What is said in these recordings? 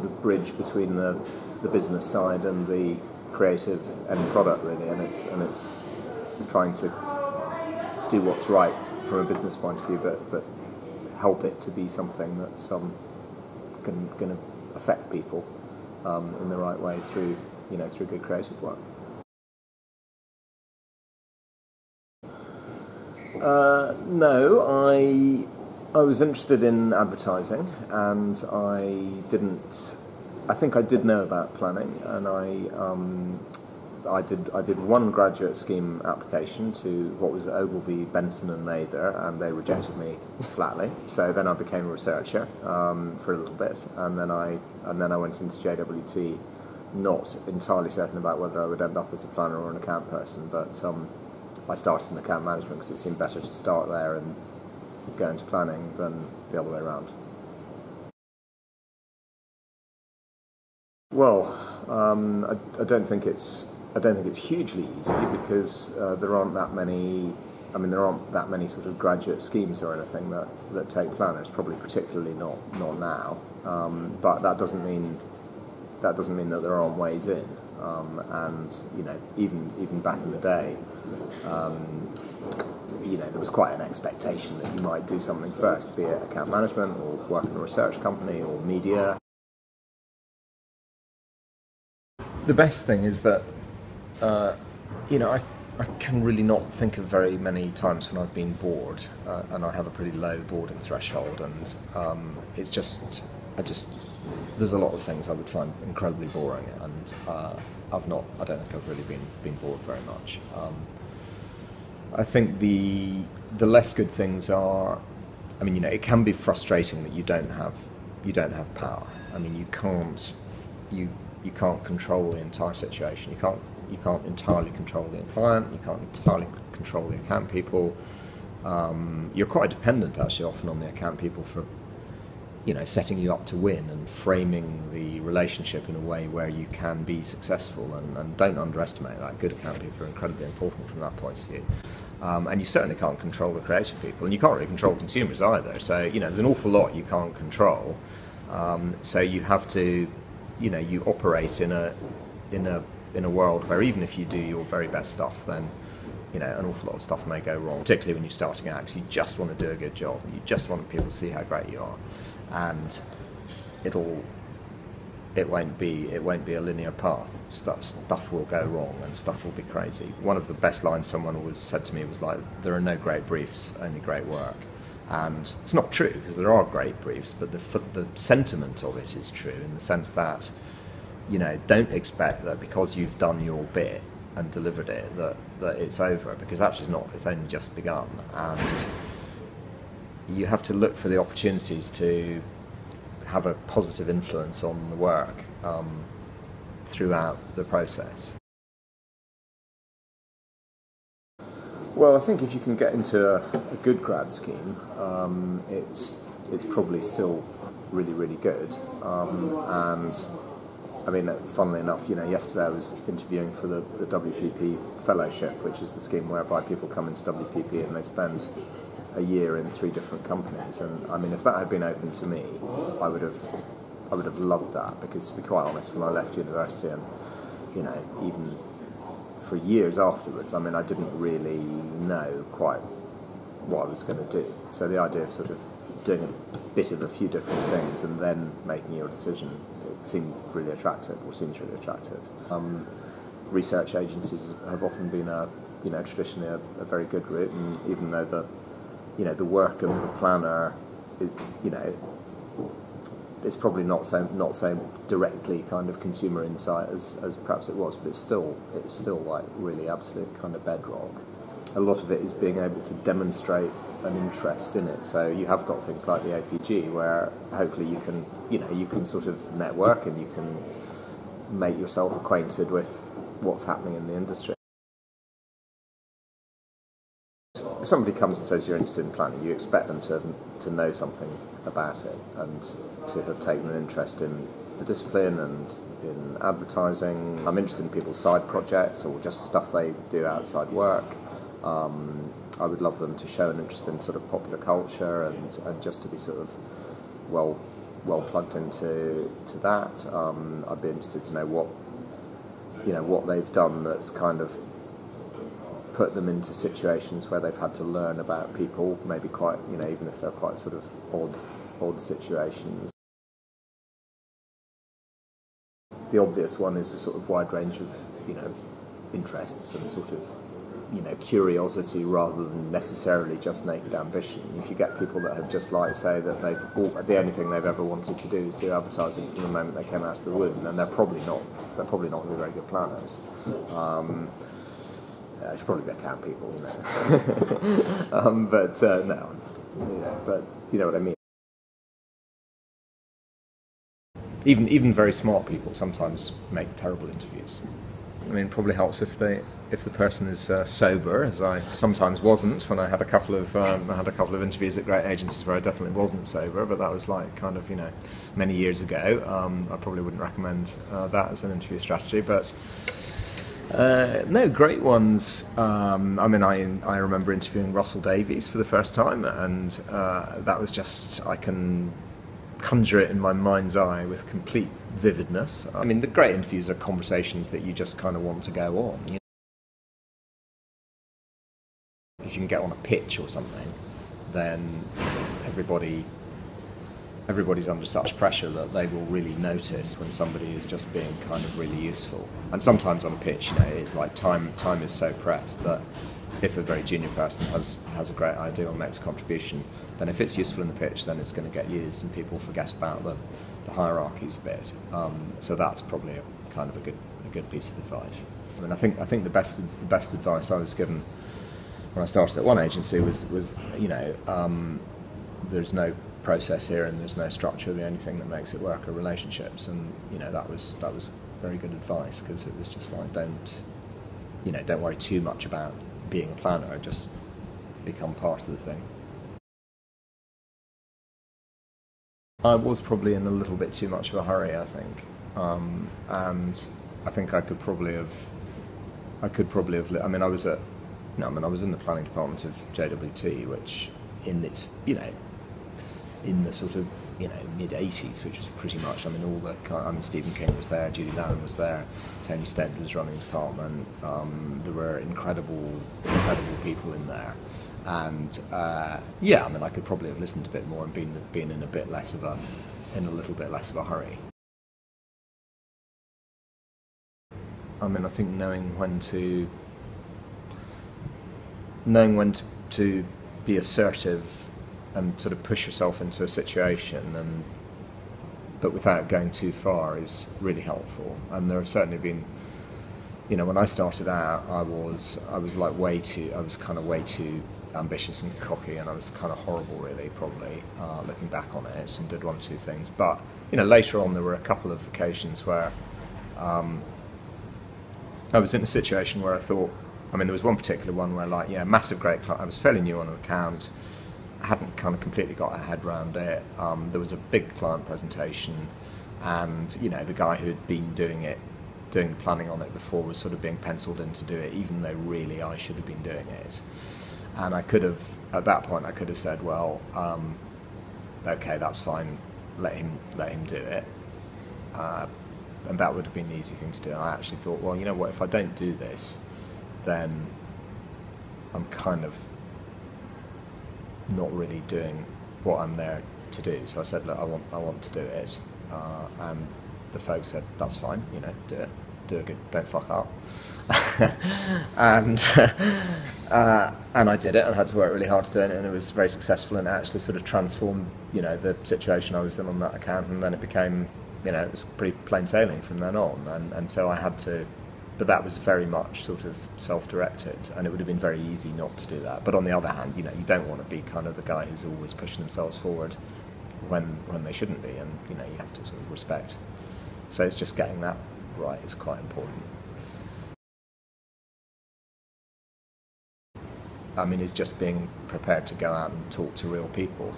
sort of bridge between the, the business side and the creative end product really, and it's and it's trying to do what's right from a business point of view, but but help it to be something that's um, going to affect people um, in the right way through you know through good creative work. Uh, no, I I was interested in advertising, and I didn't. I think I did know about planning, and I um, I did I did one graduate scheme application to what was Ogilvy, Benson and Mather, and they rejected me flatly. So then I became a researcher um, for a little bit, and then I and then I went into JWT, not entirely certain about whether I would end up as a planner or an account person, but um, I started in account management because it seemed better to start there and go into planning than the other way around. Well, um, I, I, don't think it's I don't think it's hugely easy because uh, there aren't that many. I mean, there aren't that many sort of graduate schemes or anything that, that take planners. Probably particularly not not now. Um, but that doesn't mean that doesn't mean that there aren't ways in. Um, and you know, even even back in the day, um, you know, there was quite an expectation that you might do something first, be it account management or work in a research company or media. The best thing is that, uh, you know, I, I can really not think of very many times when I've been bored, uh, and I have a pretty low boredom threshold, and um, it's just, I just, there's a lot of things I would find incredibly boring, and uh, I've not, I don't think I've really been, been bored very much. Um, I think the the less good things are. I mean, you know, it can be frustrating that you don't have you don't have power. I mean, you can't you you can't control the entire situation. You can't you can't entirely control the client. You can't entirely control the account people. Um, you're quite dependent actually often on the account people for you know setting you up to win and framing the relationship in a way where you can be successful. And, and don't underestimate that. Good account people are incredibly important from that point of view. Um, and you certainly can't control the creative people. And you can't really control consumers either. So you know there's an awful lot you can't control. Um, so you have to you know you operate in a in a in a world where even if you do your very best stuff then you know, an awful lot of stuff may go wrong, particularly when you're starting out. Because you just want to do a good job. You just want people to see how great you are and it'll it won't be it won't be a linear path. Stuff stuff will go wrong and stuff will be crazy. One of the best lines someone always said to me was like, "There are no great briefs, only great work." And it's not true because there are great briefs, but the the sentiment of it is true in the sense that you know don't expect that because you've done your bit and delivered it that that it's over because actually it's not. It's only just begun and you have to look for the opportunities to have a positive influence on the work um, throughout the process. Well, I think if you can get into a, a good grad scheme, um, it's it's probably still really really good. Um, and I mean, funnily enough, you know, yesterday I was interviewing for the, the WPP fellowship, which is the scheme whereby people come into WPP and they spend a year in three different companies. And I mean, if that had been open to me, I would have, I would have loved that because, to be quite honest, when I left university and you know, even for years afterwards, I mean, I didn't really know quite what I was going to do. So the idea of sort of doing a bit of a few different things and then making your decision it seemed really attractive, or seems really attractive. Um, research agencies have often been a, you know, traditionally a, a very good route, and even though the you know the work of the planner it's you know it's probably not so not so directly kind of consumer insight as, as perhaps it was, but it's still it's still like really absolute kind of bedrock. A lot of it is being able to demonstrate an interest in it. So you have got things like the APG where hopefully you can you know you can sort of network and you can make yourself acquainted with what's happening in the industry. Somebody comes and says you're interested in planning, you expect them to have, to know something about it and to have taken an interest in the discipline and in advertising. I'm interested in people's side projects or just stuff they do outside work. Um, I would love them to show an interest in sort of popular culture and, and just to be sort of well well plugged into to that. Um, I'd be interested to know what you know what they've done that's kind of put them into situations where they've had to learn about people, maybe quite you know even if they're quite sort of odd odd situations. The obvious one is a sort of wide range of you know interests and sort of you know curiosity rather than necessarily just naked ambition. If you get people that have just like say that they've all, the only thing they've ever wanted to do is do advertising from the moment they came out of the womb, then they're probably not they're probably not going to be very good planners. Um, I should probably be account people, you know. um, but uh, no, you know, but you know what I mean. Even even very smart people sometimes make terrible interviews. I mean, it probably helps if they if the person is uh, sober, as I sometimes wasn't when I had a couple of um, I had a couple of interviews at great agencies where I definitely wasn't sober, but that was like kind of you know many years ago. Um, I probably wouldn't recommend uh, that as an interview strategy, but. Uh, no, great ones. Um, I mean, I I remember interviewing Russell Davies for the first time, and uh, that was just I can conjure it in my mind's eye with complete vividness. I mean, the great interviews are conversations that you just kind of want to go on. You know? If you can get on a pitch or something, then everybody everybody's under such pressure that they will really notice when somebody is just being kind of really useful. And sometimes on a pitch, you know, it's like time time is so pressed that if a very junior person has has a great idea or makes a contribution, then if it's useful in the pitch, then it's going to get used, and people forget about the, the hierarchies a bit. Um, so that's probably a, kind of a good a good piece of advice. I mean, I think I think the best the best advice I was given when I started at one agency was was you know um, there's no process here and there's no structure. The only thing that makes it work are relationships, and you know that was that was very good advice because it was just like don't you know don't worry too much about being a planner, just become part of the thing. I was probably in a little bit too much of a hurry, I think, um, and I think I could probably have, I could probably have. I mean, I was at, no, I mean, I was in the planning department of JWT, which, in its, you know, in the sort of you know mid 80s, which was pretty much. I mean, all the. I mean, Stephen King was there, Judie Lannon was there, Tony Stead was running the department. Um, there were incredible, incredible people in there, and uh, yeah, I mean, I could probably have listened a bit more and been been in a bit less of a, in a little bit less of a hurry. I mean, I think knowing when to, knowing when to, to be assertive and sort of push yourself into a situation and but without going too far is really helpful. And there have certainly been you know when I started out I was I was like way too I was kind of way too ambitious and cocky and I was kind of horrible really probably uh, looking back on it and did one or two things. But you know later on there were a couple of occasions where um, I was in a situation where I thought I mean there was one particular one where like yeah massive great I was fairly new on an account hadn't kind of completely got our head around it. Um, there was a big client presentation, and you know the guy who had been doing it, doing the planning on it before, was sort of being penciled in to do it, even though really I should have been doing it. And I could have, at that point, I could have said, well, um, okay, that's fine, let him let him do it. Uh, and that would have been the easy thing to do. I actually thought, well, you know what, if I don't do this, then I'm kind of not really doing what I'm there to do. So I said, look, I want, I want to do it. Uh, and the folks said, that's fine, you know, do it, do it good, don't fuck up. and uh, and I did it I had to work really hard to do it and it was very successful and it actually sort of transformed, you know, the situation I was in on that account and then it became, you know, it was pretty plain sailing from then on and, and so I had to but that was very much sort of self-directed, and it would have been very easy not to do that. But on the other hand, you know, you don't want to be kind of the guy who's always pushing themselves forward when when they shouldn't be, and you know, you have to sort of respect. So it's just getting that right is quite important. I mean, it's just being prepared to go out and talk to real people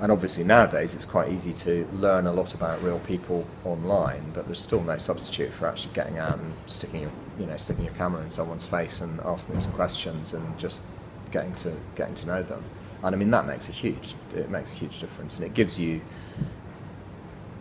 and obviously nowadays it's quite easy to learn a lot about real people online, but there's still no substitute for actually getting out and sticking your, you know, sticking your camera in someone's face and asking them some questions and just getting to getting to know them. And I mean that makes a huge it makes a huge difference, and it gives you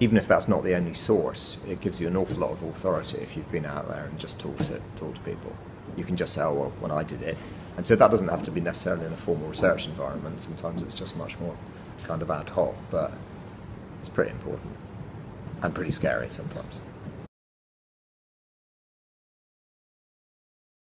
even if that's not the only source, it gives you an awful lot of authority if you've been out there and just talked to talk to people. You can just say, oh, well, when I did it, and so that doesn't have to be necessarily in a formal research environment. Sometimes it's just much more kind of ad hoc, but it's pretty important and pretty scary sometimes.